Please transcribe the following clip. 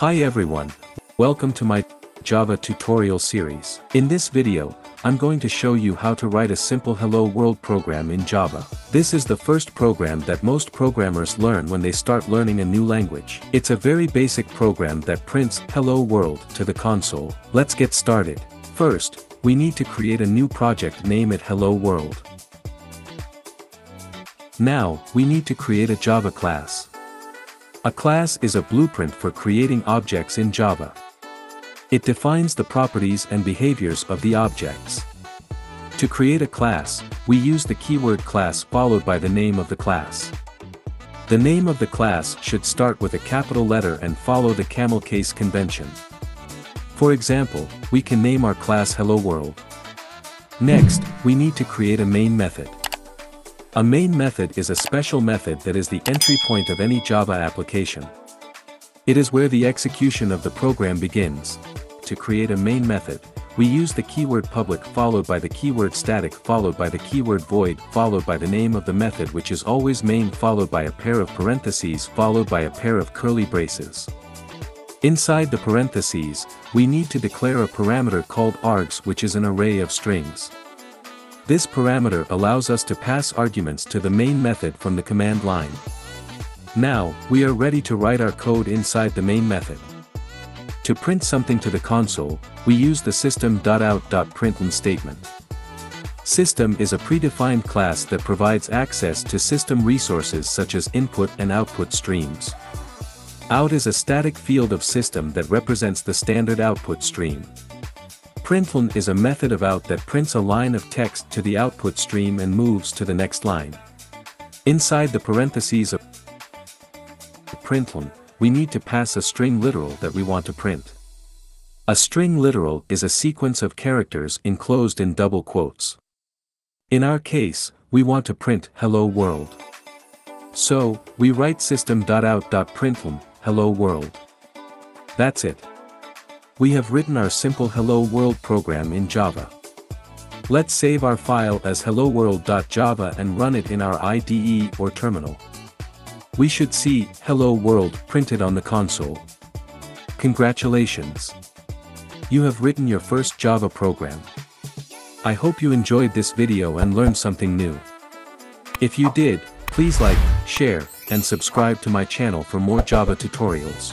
Hi everyone, welcome to my Java tutorial series. In this video, I'm going to show you how to write a simple Hello World program in Java. This is the first program that most programmers learn when they start learning a new language. It's a very basic program that prints Hello World to the console. Let's get started. First, we need to create a new project name it Hello World. Now, we need to create a Java class. A class is a blueprint for creating objects in Java. It defines the properties and behaviors of the objects. To create a class, we use the keyword class followed by the name of the class. The name of the class should start with a capital letter and follow the camel case convention. For example, we can name our class Hello World. Next, we need to create a main method. A main method is a special method that is the entry point of any Java application. It is where the execution of the program begins. To create a main method, we use the keyword public followed by the keyword static followed by the keyword void followed by the name of the method which is always main followed by a pair of parentheses followed by a pair of curly braces. Inside the parentheses, we need to declare a parameter called args which is an array of strings. This parameter allows us to pass arguments to the main method from the command line. Now, we are ready to write our code inside the main method. To print something to the console, we use the system.out.println statement. System is a predefined class that provides access to system resources such as input and output streams. Out is a static field of system that represents the standard output stream. Println is a method of out that prints a line of text to the output stream and moves to the next line. Inside the parentheses of println, we need to pass a string literal that we want to print. A string literal is a sequence of characters enclosed in double quotes. In our case, we want to print hello world. So, we write system.out.println, hello world. That's it we have written our simple Hello World program in Java. Let's save our file as helloworld.java and run it in our IDE or terminal. We should see Hello World printed on the console. Congratulations! You have written your first Java program. I hope you enjoyed this video and learned something new. If you did, please like, share, and subscribe to my channel for more Java tutorials.